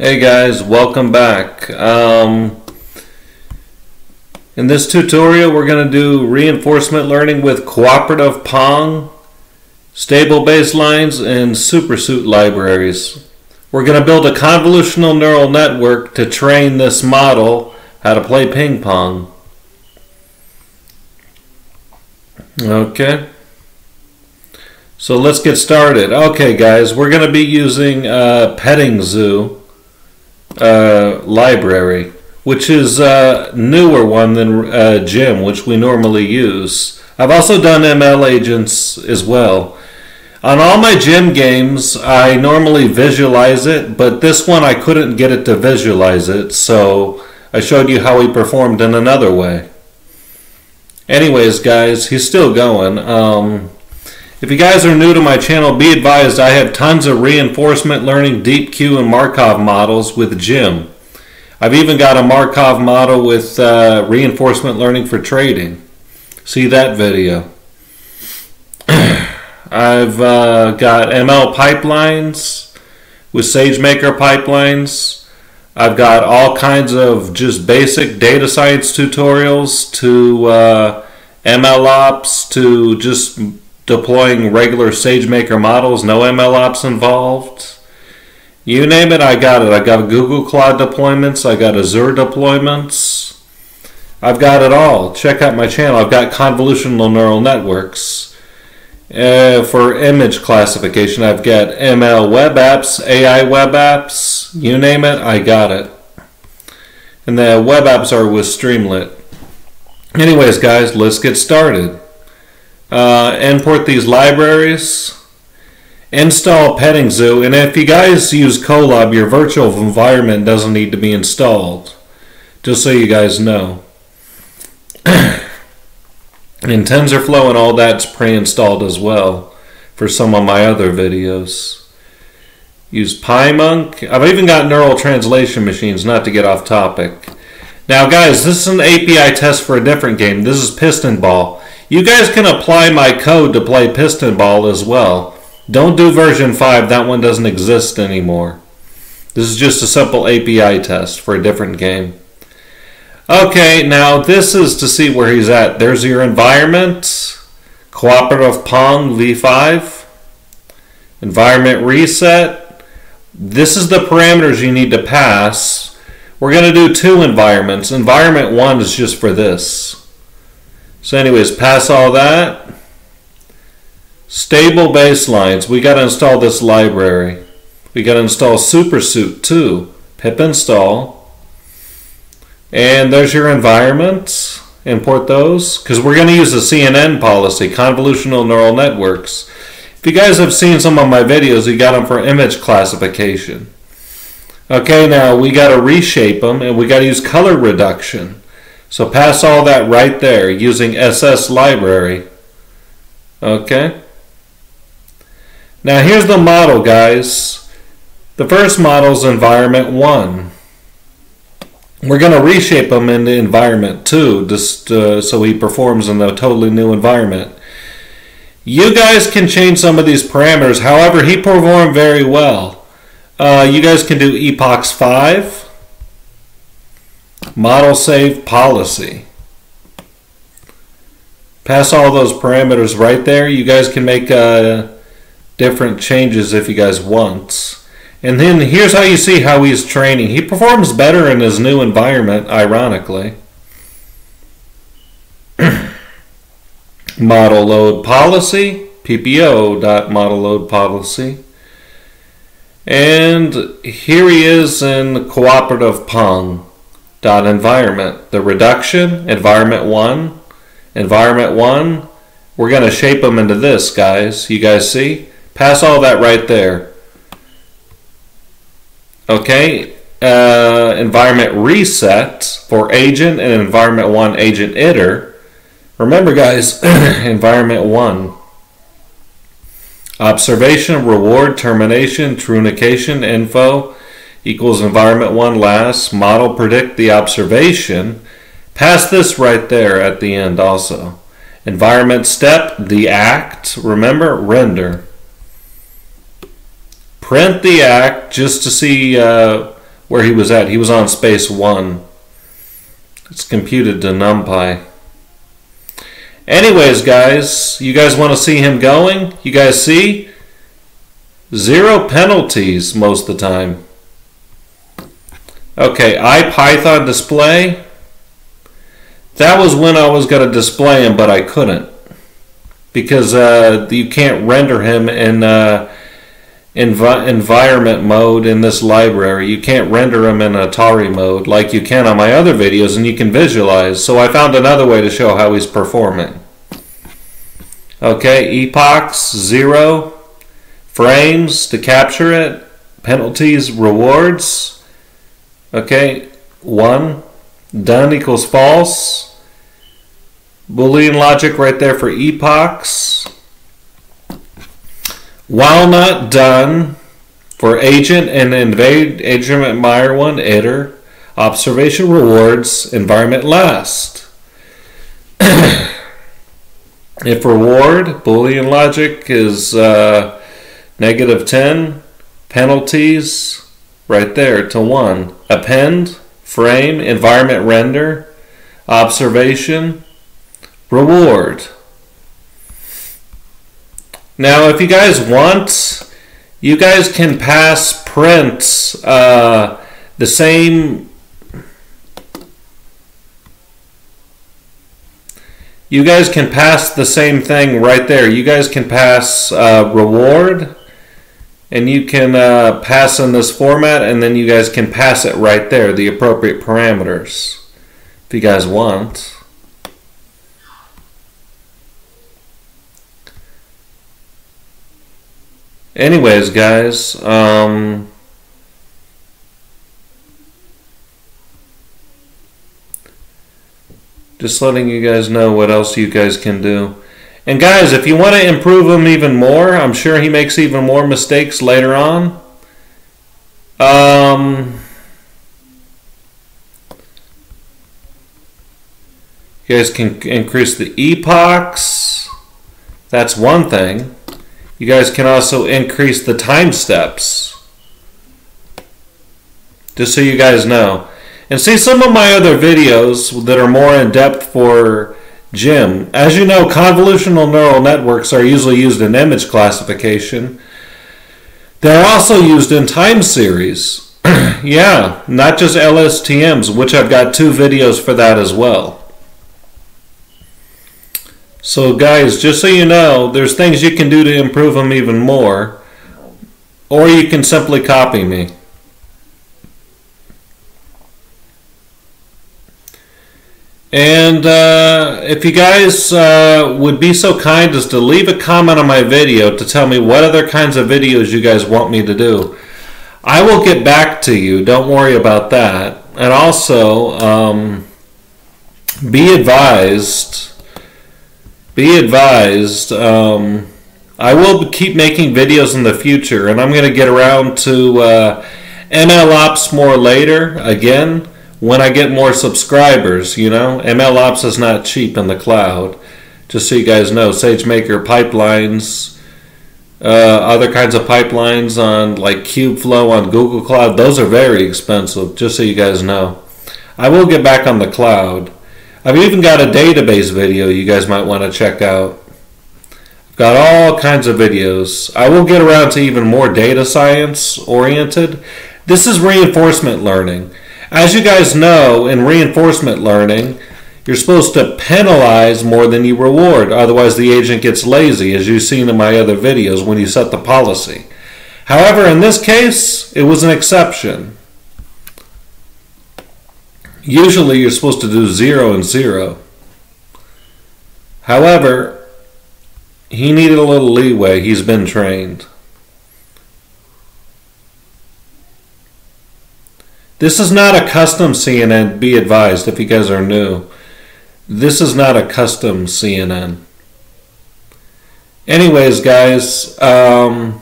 Hey guys, welcome back. Um, in this tutorial, we're going to do reinforcement learning with cooperative Pong, stable baselines, and supersuit libraries. We're going to build a convolutional neural network to train this model how to play ping pong. Okay. So let's get started. Okay, guys, we're going to be using uh, PettingZoo uh, library, which is a newer one than uh, GYM, which we normally use. I've also done ML agents as well. On all my GYM games, I normally visualize it, but this one I couldn't get it to visualize it, so I showed you how he performed in another way. Anyways, guys, he's still going. Um, if you guys are new to my channel, be advised I have tons of reinforcement learning, deep Q, and Markov models with Gym. I've even got a Markov model with uh, reinforcement learning for trading. See that video. I've uh, got ML pipelines with SageMaker pipelines. I've got all kinds of just basic data science tutorials to uh, ML ops to just deploying regular SageMaker models, no MLOps involved. You name it, I got it. I got Google Cloud deployments, I got Azure deployments. I've got it all. Check out my channel. I've got convolutional neural networks. Uh, for image classification, I've got ML web apps, AI web apps, you name it, I got it. And the web apps are with Streamlit. Anyways, guys, let's get started uh, import these libraries, install PettingZoo, and if you guys use Colab, your virtual environment doesn't need to be installed. Just so you guys know. and TensorFlow and all that's pre-installed as well for some of my other videos. Use Pymunk. I've even got neural translation machines, not to get off topic. Now guys, this is an API test for a different game. This is Pistonball. You guys can apply my code to play Pistonball as well. Don't do version 5, that one doesn't exist anymore. This is just a simple API test for a different game. Okay, now this is to see where he's at. There's your environment, cooperative Pong v5, environment reset. This is the parameters you need to pass. We're going to do two environments. Environment 1 is just for this. So anyways, pass all that. Stable baselines. We got to install this library. We got to install Supersuit too. pip install. And there's your environments. Import those because we're going to use the CNN policy, convolutional neural networks. If you guys have seen some of my videos, you got them for image classification. Okay, now we got to reshape them and we got to use color reduction. So pass all that right there using SS library. Okay. Now here's the model, guys. The first model is environment 1. We're going to reshape him into environment 2 just uh, so he performs in a totally new environment. You guys can change some of these parameters. However, he performed very well. Uh, you guys can do epochs 5 model save policy. Pass all those parameters right there. You guys can make uh, different changes if you guys want. And then here's how you see how he's training. He performs better in his new environment, ironically. model load policy, PPO dot model load policy. And here he is in cooperative Pong dot environment. The reduction, environment one, environment one, we're going to shape them into this, guys. You guys see? Pass all that right there. Okay, uh, environment reset for agent and environment one agent iter. Remember, guys, environment one. Observation, reward, termination, truncation, info, equals environment one last, model predict the observation. Pass this right there at the end also. Environment step, the act, remember, render. Print the act just to see uh, where he was at. He was on space one. It's computed to NumPy. Anyways, guys, you guys want to see him going? You guys see? Zero penalties most of the time. Okay, IPython display. That was when I was going to display him, but I couldn't. Because uh, you can't render him in uh, env environment mode in this library. You can't render him in Atari mode like you can on my other videos and you can visualize. So I found another way to show how he's performing. Okay, epochs, zero, frames to capture it, penalties, rewards. Okay, one, done equals false. Boolean logic right there for epochs. While not done, for agent and invade agent admire one iter, observation rewards, environment last. if reward, Boolean logic is uh, negative 10, penalties right there to 1. Append, frame, environment render, observation, reward. Now, if you guys want, you guys can pass print uh, the same. You guys can pass the same thing right there. You guys can pass uh, reward, and you can uh, pass in this format, and then you guys can pass it right there, the appropriate parameters, if you guys want. anyways, guys, um, just letting you guys know what else you guys can do. And guys, if you want to improve him even more, I'm sure he makes even more mistakes later on. Um, you guys can increase the epochs. That's one thing. You guys can also increase the time steps. Just so you guys know. And see some of my other videos that are more in depth for Gym. As you know, convolutional neural networks are usually used in image classification. They're also used in time series. yeah, not just LSTMs, which I've got two videos for that as well. So, guys, just so you know, there's things you can do to improve them even more, or you can simply copy me. And uh, if you guys uh, would be so kind as to leave a comment on my video to tell me what other kinds of videos you guys want me to do, I will get back to you. Don't worry about that. And also, um, be advised be advised, um, I will keep making videos in the future, and I'm going to get around to uh, ML Ops more later again when I get more subscribers. You know, ML Ops is not cheap in the cloud. Just so you guys know, SageMaker pipelines, uh, other kinds of pipelines on like Kubeflow on Google Cloud, those are very expensive. Just so you guys know, I will get back on the cloud. I've even got a database video you guys might want to check out. I've got all kinds of videos. I will get around to even more data science oriented. This is reinforcement learning. As you guys know, in reinforcement learning, you're supposed to penalize more than you reward, otherwise, the agent gets lazy, as you've seen in my other videos when you set the policy. However, in this case, it was an exception. Usually you're supposed to do zero and zero. However, he needed a little leeway. He's been trained. This is not a custom CNN, be advised if you guys are new. This is not a custom CNN. Anyways, guys, um,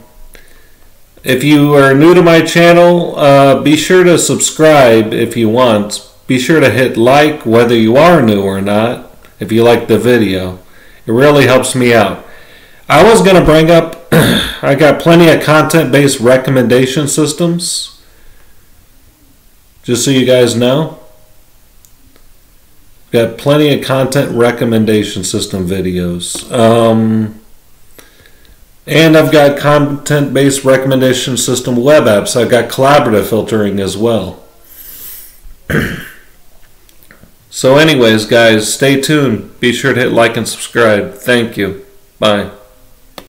if you are new to my channel, uh, be sure to subscribe if you want. Be sure to hit like whether you are new or not if you like the video. It really helps me out. I was going to bring up, I got plenty of content based recommendation systems. Just so you guys know, got plenty of content recommendation system videos. Um, and I've got content based recommendation system web apps. I've got collaborative filtering as well. so, anyways, guys, stay tuned. Be sure to hit like and subscribe. Thank you. Bye.